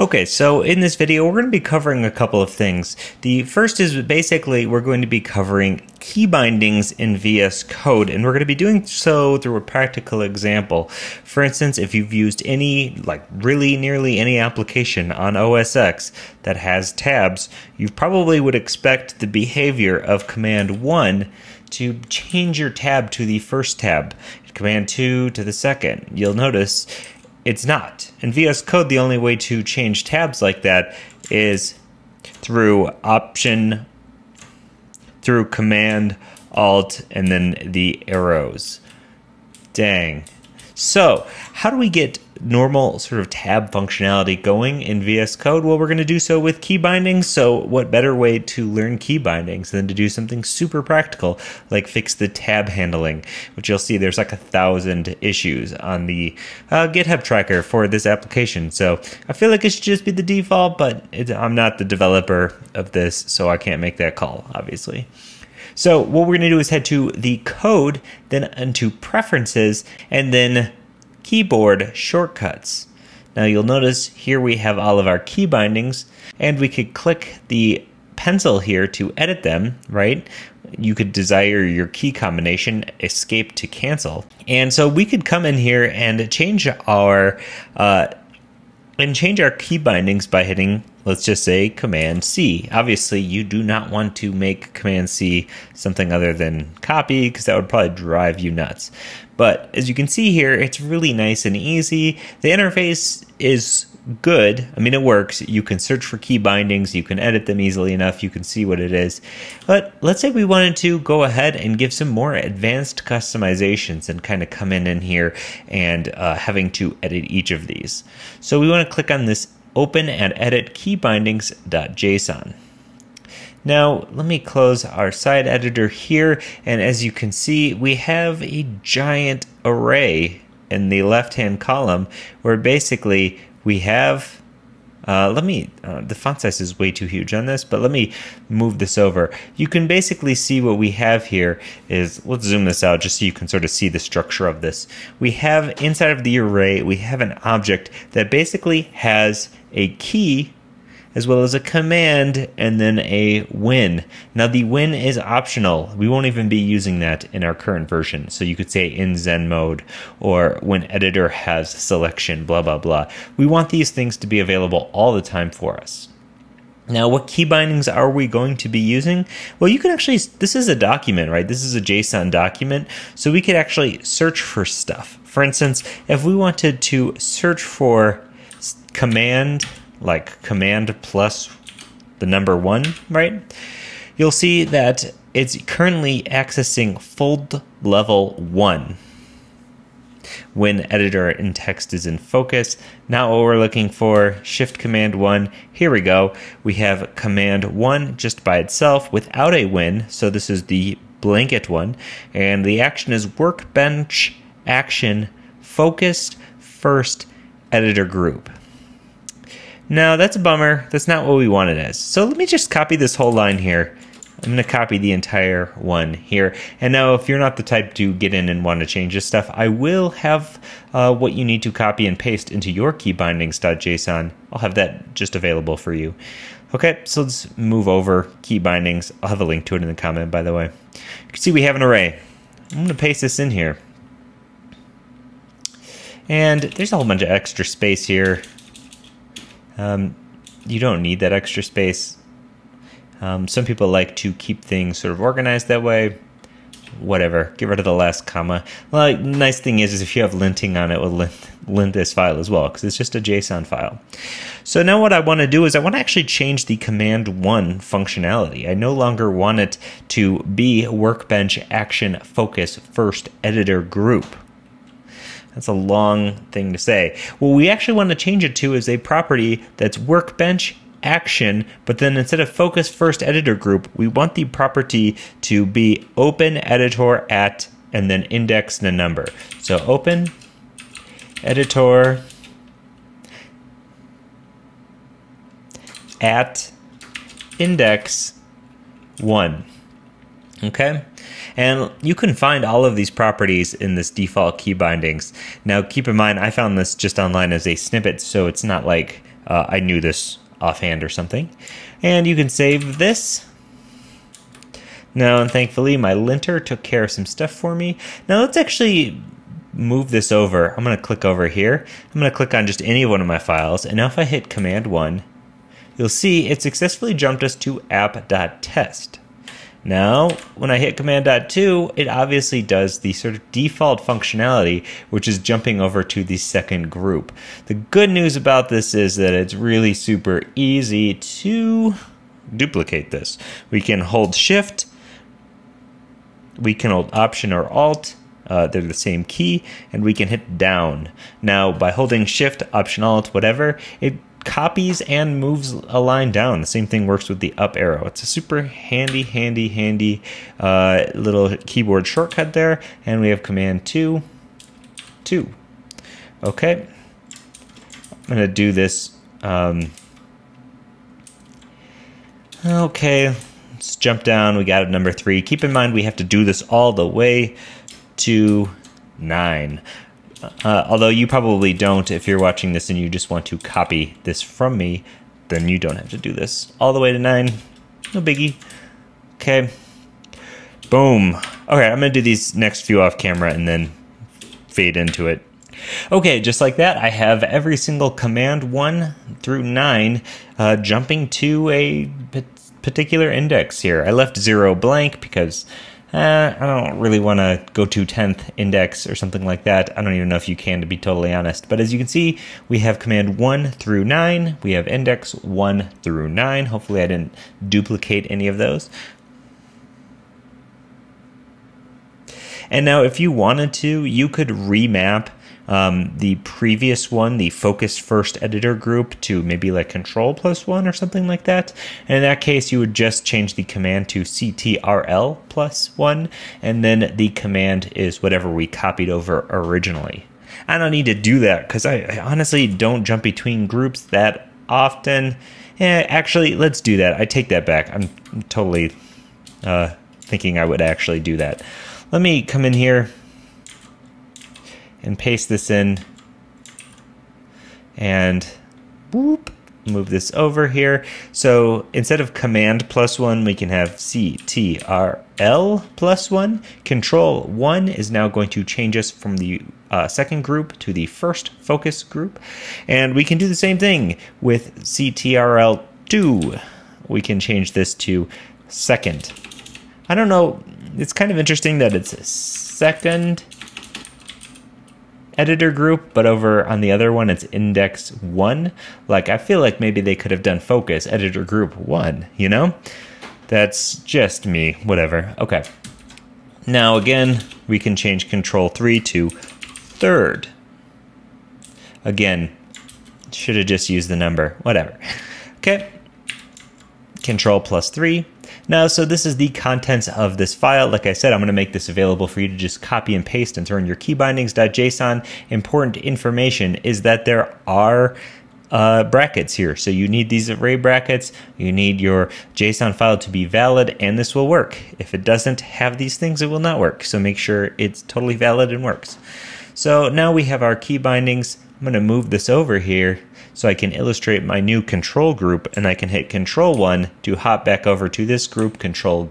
Okay, so in this video, we're going to be covering a couple of things. The first is basically we're going to be covering key bindings in VS Code, and we're going to be doing so through a practical example. For instance, if you've used any, like really nearly any application on OS X that has tabs, you probably would expect the behavior of Command 1 to change your tab to the first tab, Command 2 to the second. You'll notice it's not. In VS Code, the only way to change tabs like that is through Option, through Command, Alt, and then the arrows. Dang. So, how do we get normal sort of tab functionality going in VS Code? Well, we're going to do so with key bindings. So, what better way to learn key bindings than to do something super practical like fix the tab handling, which you'll see there's like a thousand issues on the uh, GitHub tracker for this application. So, I feel like it should just be the default, but I'm not the developer of this, so I can't make that call, obviously. So what we're going to do is head to the code, then into preferences, and then keyboard shortcuts. Now you'll notice here we have all of our key bindings, and we could click the pencil here to edit them, right? You could desire your key combination, escape to cancel. And so we could come in here and change our uh, and change our key bindings by hitting, let's just say, Command C. Obviously, you do not want to make Command C something other than copy because that would probably drive you nuts. But as you can see here, it's really nice and easy. The interface is good. I mean, it works. You can search for key bindings, you can edit them easily enough, you can see what it is. But let's say we wanted to go ahead and give some more advanced customizations and kind of come in in here and uh, having to edit each of these. So we want to click on this open and edit keybindings.json. Now, let me close our side editor here, and as you can see, we have a giant array in the left-hand column where basically we have uh, let me, uh, the font size is way too huge on this, but let me move this over. You can basically see what we have here is, let's zoom this out just so you can sort of see the structure of this. We have inside of the array, we have an object that basically has a key as well as a command and then a win. Now the win is optional. We won't even be using that in our current version. So you could say in Zen mode or when editor has selection, blah, blah, blah. We want these things to be available all the time for us. Now, what key bindings are we going to be using? Well, you can actually, this is a document, right? This is a JSON document. So we could actually search for stuff. For instance, if we wanted to search for command like command plus the number one, right? You'll see that it's currently accessing fold level one when editor in text is in focus. Now what we're looking for, shift command one, here we go. We have command one just by itself without a win. So this is the blanket one. And the action is workbench action focused first editor group. No, that's a bummer. That's not what we want it as. So let me just copy this whole line here. I'm going to copy the entire one here. And now if you're not the type to get in and want to change this stuff, I will have uh, what you need to copy and paste into your keybindings.json. I'll have that just available for you. Okay, so let's move over key bindings. I'll have a link to it in the comment, by the way. You can see we have an array. I'm going to paste this in here. And there's a whole bunch of extra space here. Um, you don't need that extra space. Um, some people like to keep things sort of organized that way. Whatever, get rid of the last comma. Well, nice thing is, is if you have linting on it, will lint, lint this file as well because it's just a JSON file. So now what I want to do is I want to actually change the command one functionality. I no longer want it to be workbench action focus first editor group. That's a long thing to say. What we actually want to change it to is a property that's workbench action, but then instead of focus first editor group, we want the property to be open editor at and then index the number. So open editor at index one. Okay, and you can find all of these properties in this default key bindings. Now, keep in mind, I found this just online as a snippet, so it's not like uh, I knew this offhand or something. And you can save this. Now, and thankfully, my linter took care of some stuff for me. Now, let's actually move this over. I'm going to click over here. I'm going to click on just any one of my files. And now if I hit Command 1, you'll see it successfully jumped us to app.test. Now, when I hit Command .2, it obviously does the sort of default functionality, which is jumping over to the second group. The good news about this is that it's really super easy to duplicate this. We can hold Shift, we can hold Option or Alt, uh, they're the same key, and we can hit down. Now, by holding Shift, Option Alt, whatever, it copies and moves a line down. The same thing works with the up arrow. It's a super handy, handy, handy uh, little keyboard shortcut there. And we have Command 2, 2. Okay. I'm to do this. Um, okay, let's jump down. We got a number 3. Keep in mind we have to do this all the way to 9. Uh, although you probably don't if you're watching this and you just want to copy this from me, then you don't have to do this. All the way to 9, no biggie. Okay, boom. Okay, I'm to do these next few off camera and then fade into it. Okay, just like that, I have every single command 1 through 9 uh, jumping to a particular index here. I left 0 blank because uh, I don't really want to go to 10th index or something like that. I don't even know if you can, to be totally honest. But as you can see, we have command 1 through 9. We have index 1 through 9. Hopefully I didn't duplicate any of those. And now if you wanted to, you could remap um, the previous one, the focus first editor group, to maybe like control plus one or something like that. And in that case, you would just change the command to ctrl plus one, and then the command is whatever we copied over originally. I don't need to do that because I, I, honestly don't jump between groups that often. Yeah, actually, let's do that. I take that back. I'm totally uh, thinking I would actually do that. Let me come in here and paste this in and whoop, move this over here. So instead of command plus one, we can have CTRL plus one. Control one is now going to change us from the uh, second group to the first focus group. And we can do the same thing with CTRL two. We can change this to second. I don't know, it's kind of interesting that it's second editor group, but over on the other one, it's index one. Like, I feel like maybe they could have done focus editor group one, you know? That's just me, whatever. Okay. Now, again, we can change control three to third. Again, should have just used the number, whatever. Okay. Control plus three now, so this is the contents of this file. Like I said, I'm going to make this available for you to just copy and paste and in your keybindings.json. Important information is that there are uh, brackets here. So you need these array brackets, you need your JSON file to be valid, and this will work. If it doesn't have these things, it will not work. So make sure it's totally valid and works. So now we have our key bindings. I'm going to move this over here so I can illustrate my new control group and I can hit control 1 to hop back over to this group, control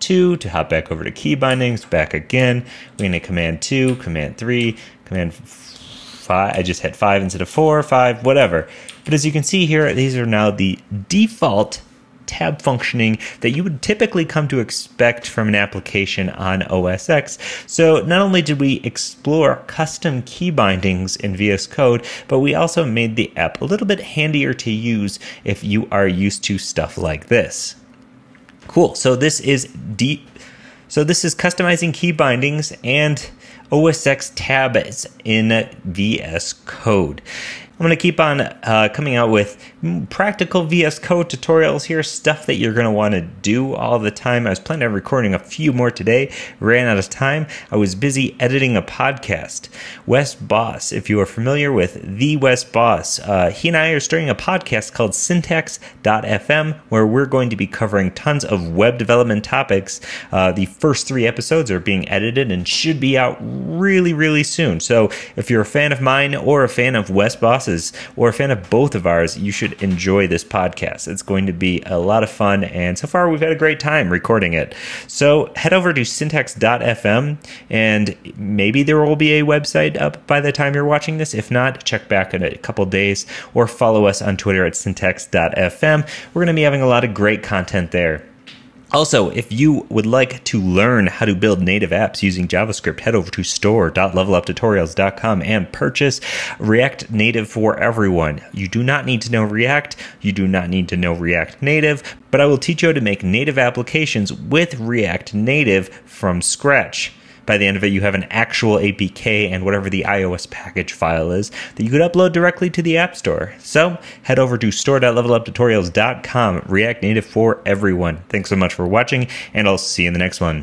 2 to hop back over to key bindings, back again. We're to command 2, command 3, command 5. I just hit 5 instead of 4, 5, whatever. But as you can see here, these are now the default tab functioning that you would typically come to expect from an application on OS X. So not only did we explore custom key bindings in VS Code, but we also made the app a little bit handier to use if you are used to stuff like this. Cool. So this is deep. So this is customizing key bindings and OS X tabs in VS Code. I'm going to keep on uh, coming out with practical VS Code tutorials here, stuff that you're going to want to do all the time. I was planning on recording a few more today, ran out of time. I was busy editing a podcast. Wes Bos, if you are familiar with the Wes Bos, uh, he and I are starting a podcast called Syntax.fm, where we're going to be covering tons of web development topics. Uh, the first three episodes are being edited and should be out really, really soon. So if you're a fan of mine or a fan of Wes Bos's or a fan of both of ours, you should enjoy this podcast. It's going to be a lot of fun, and so far we've had a great time recording it. So head over to syntax.fm, and maybe there will be a website up by the time you're watching this. If not, check back in a couple days or follow us on Twitter at syntax.fm. We're going to be having a lot of great content there. Also, if you would like to learn how to build native apps using JavaScript, head over to store.leveluptutorials.com and purchase React Native for everyone. You do not need to know React, you do not need to know React Native, but I will teach you how to make native applications with React Native from scratch by the end of it, you have an actual APK and whatever the iOS package file is that you could upload directly to the App Store. So head over to store.leveluptutorials.com, React Native for everyone. Thanks so much for watching, and I'll see you in the next one.